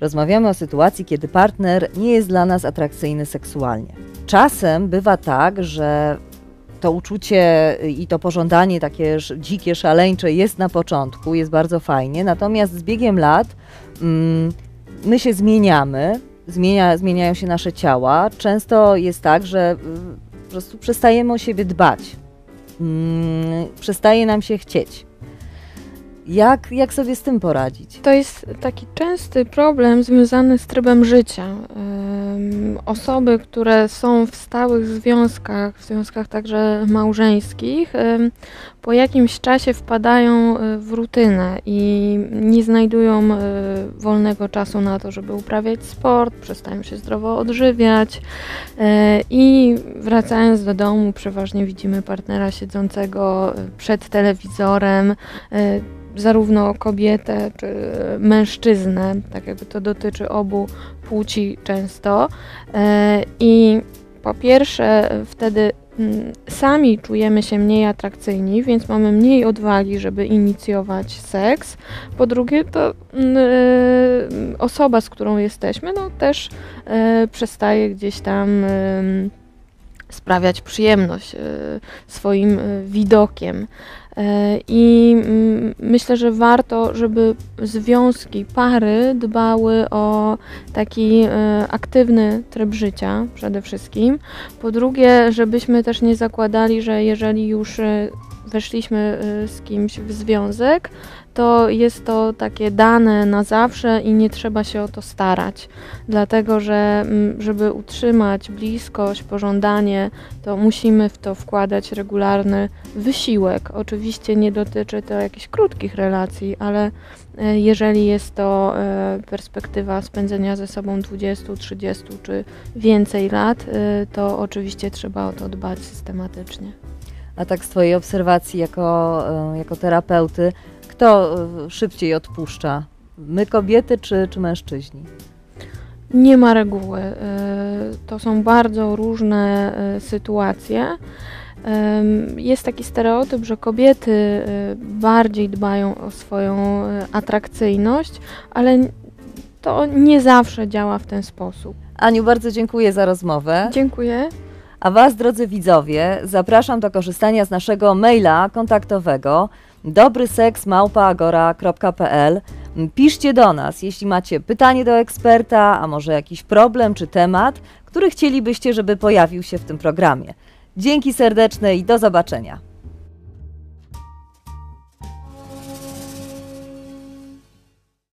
Rozmawiamy o sytuacji, kiedy partner nie jest dla nas atrakcyjny seksualnie. Czasem bywa tak, że to uczucie i to pożądanie takie dzikie, szaleńcze jest na początku, jest bardzo fajnie, natomiast z biegiem lat mm, my się zmieniamy, zmienia, zmieniają się nasze ciała. Często jest tak, że y, po prostu przestajemy o siebie dbać, mm, przestaje nam się chcieć. Jak, jak sobie z tym poradzić? To jest taki częsty problem związany z trybem życia. Osoby, które są w stałych związkach, w związkach także małżeńskich, po jakimś czasie wpadają e, w rutynę i nie znajdują e, wolnego czasu na to, żeby uprawiać sport, przestają się zdrowo odżywiać e, i wracając do domu przeważnie widzimy partnera siedzącego przed telewizorem zarówno kobietę czy mężczyznę, tak jakby to dotyczy obu płci często. E, I po pierwsze, wtedy mm, sami czujemy się mniej atrakcyjni, więc mamy mniej odwagi, żeby inicjować seks. Po drugie, to mm, e, osoba, z którą jesteśmy, no też e, przestaje gdzieś tam sprawiać przyjemność swoim widokiem. E, I mm, myślę, że warto, żeby związki, pary dbały o taki e, aktywny tryb życia przede wszystkim. Po drugie, żebyśmy też nie zakładali, że jeżeli już e, weszliśmy z kimś w związek, to jest to takie dane na zawsze i nie trzeba się o to starać. Dlatego, że mm, żeby utrzymać bliskość, pożądanie, to musimy w to wkładać regularny wysiłek. Oczywiście nie dotyczy to jakichś krótkich relacji, ale e, jeżeli jest to e, perspektywa spędzenia ze sobą 20, 30 czy więcej lat, e, to oczywiście trzeba o to dbać systematycznie. A tak z Twojej obserwacji jako, jako terapeuty, kto e, szybciej odpuszcza? My kobiety czy, czy mężczyźni? Nie ma reguły. E, to są bardzo różne e, sytuacje. Jest taki stereotyp, że kobiety bardziej dbają o swoją atrakcyjność, ale to nie zawsze działa w ten sposób. Aniu, bardzo dziękuję za rozmowę. Dziękuję. A Was, drodzy widzowie, zapraszam do korzystania z naszego maila kontaktowego dobryseksmałpaagora.pl. Piszcie do nas, jeśli macie pytanie do eksperta, a może jakiś problem czy temat, który chcielibyście, żeby pojawił się w tym programie. Dzięki serdeczne i do zobaczenia.